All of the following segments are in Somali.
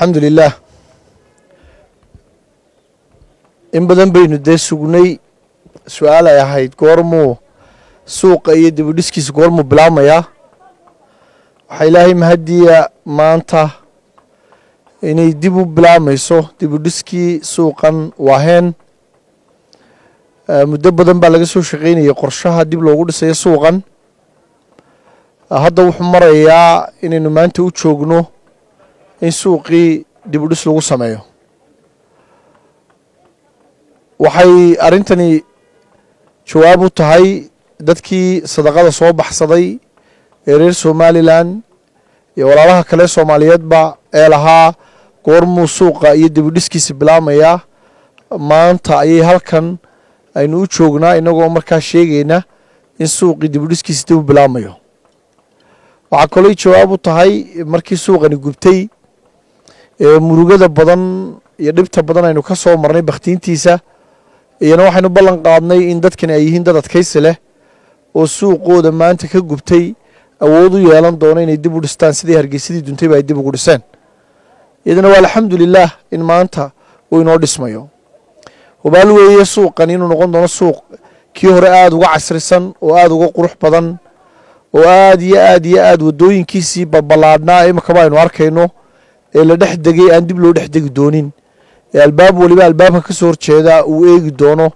alxamdu lilah in badan baynu dee sugnay su'aal ay ahayd goormuu suuqa iyo dibudhiskiisa goormuu bilaabmayaa waxaa ilaahay mahadiya maanta inay dib u bilaabmayso dibudhiskii suuqan waaheen. Muddo badan baa laga soo shaqaynayay qorshaha dib loogu dhisayo suuqan. Hadda wuxuu marayaa inaynu maanta u joogno in suuqii dibudhis lagu sameeyo. Waxay arrintani jawaab u tahay dadkii sadaqada soo baxsaday ee reer somalilan iyo walaalaha kale soomaaliyeedba ee lahaa goormuu suuqa iyo dibudhiskiisa bilaabmayaa maanta ayay halkan aynu u joognaa inagoo markaa sheegayna in suuqii dibudhiskiisa dib u bilaabmayo. Waxaa kalooy jawaab u tahay markii suuqani gubtay murugada badan iyo dhibta badan aynu ka soo marnay bakhtiintiisa. Iyana waxaynu ballan qaadnay in dadkani ay yihiin dad adkaysi leh oo suuqooda maanta ka gubtay awood u yeelan doono inay dib u dhistaan sidii hargeysadii duntayba ay dib ugu dhiseen. Iyadana waa alxamdulilaah in maanta uu inoo dhismayo. Hubaal weeye suuqan inuu noqon doono suuq. Kii hore aada uga casrisan oo aada uga qurux badan oo aada iyo aad iyo aad waddooyinkiisii balballaadhnaa imakaba aynu arkayno ee la dhex degay aan dib loo dhex degi doonin. Ee albaab weliba albaabka ka soo horjeeda uu eegi doono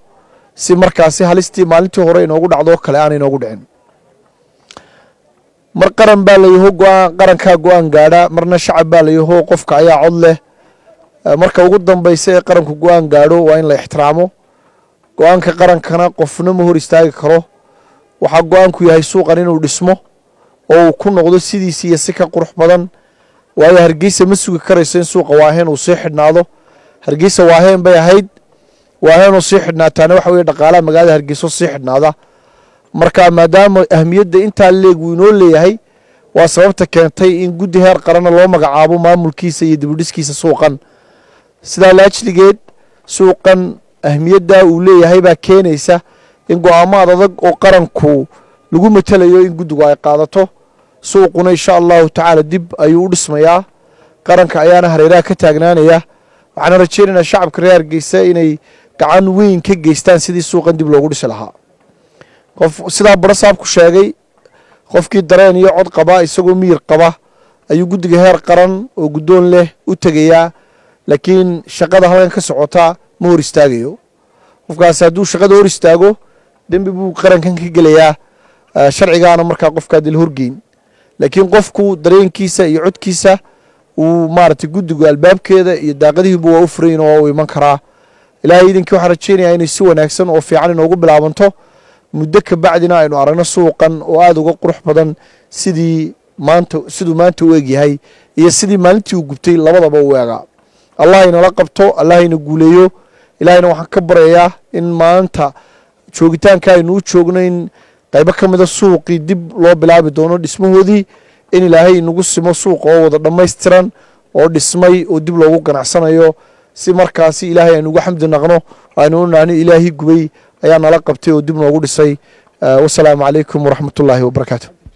si markaasi halistii maalintii hore inoogu dhacdoo kale aan inoogu dhicin. Mar qaran baa layaho go'aan qarankaa go'aan gaadha marna shacab baa layaho qofka ayaa cod leh. Marka ugu dambaysa ee qaranku go'aan gaadho waa in la ixtiraamo. Go'aanka qarankana qofna ma hor istaagi karo. Waxaa go'aanku yahay suuqan inuu dhismo oo uu ku noqdo sidiisi iyo si ka qurux badan waayo hargeysa ma sugi karayso in suuqa waaheen uu sii xidhnaado. Hargeysa waaheen bay ahayd. Waaheen oo sii xidhnaataana waxa weye dhaqaalaha magaalada hargeyso sii xidhnaada. Marka maadaama ahmiyadda intaa leeg uu inoo leeyahay waa sababta keentay in guddi heer qaranna loo magacaabo maamulkiisa iyo dibudhiskiisa suuqan. Sidaa laajligeed suuqan ahmiyaddaa uu leeyahay baa keenaysa in go'aamaad adag oo qaranku lagu matelayo in guddigu ay qaadato suuquna insha allahu tacaala dib ayuu u dhismayaa. Qaranka ayaana hareeraha ka taagnaanaya. Waxaana rajeynaynaa shacabka reer hargeysa inay gacan weyn ka geystaan sidii suuqan dib loogu dhisi lahaa. Qof sidaa baro saabku sheegay qofkii dareen iyo cod qaba isagoo miyir qaba ayuu guddiga heer qaran oo guddoon leh u tegayaa. Laakiin shaqada halkan ka socotaa ma hor istaagayo qofkaasi hadduu shaqada hor istaago dembi buu qarankan ka gelayaa. Sharcigaana markaa qofkaa dil horgeyn laakiin qofku dareenkiisa iyo codkiisa uu maaragtay guddigu albaabkeeda iyo daaqadihiibu waa u furayin oo u iman karaa. Ilaahay idinkii waxaan rajeynayaa inay si wanaagsan oo fiican inoogu bilaabanto muddo ka bacdina aynu aragno suuqan oo aada uga qurux badan sidii maanta siduu maanta u egyahay iyo sidii maalintii uu gubtay labadaba u eegaa allah inala qabto allah ina guuleeyo ilaahayna waxaan ka baryayaa in maanta joogitaanka aynu u joogno qaybo ka mida suuqii dib loo bilaabi doono dhismahoodii in ilaahay inagu simo suuqa oo wada dhammaystiran oo dhismay oo dib loogu ganacsanayo. Si markaasi ilaahay aynu ugu xamdi naqno aynu u nahno ilaahii gubay ayaa nala qabtay oo dib noogu dhisay. Wasalaamu calaykum waraxmat ullaahi wabarakaatu